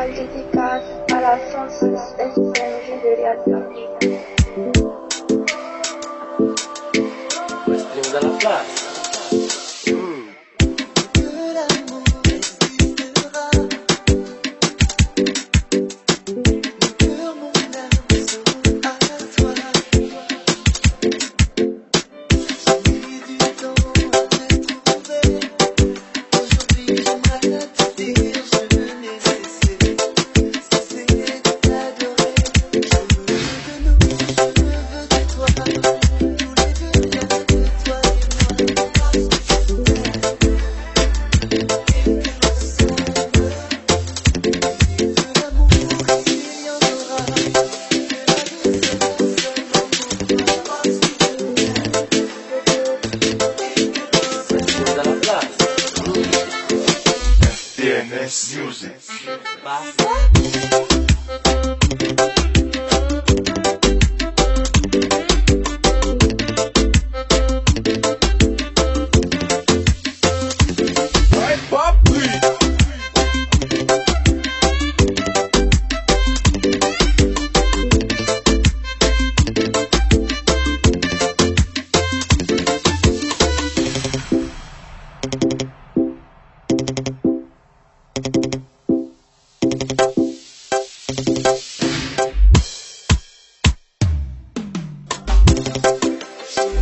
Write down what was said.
dédicace à la 106 FM Judelia Wrestling Music. Right, spéciale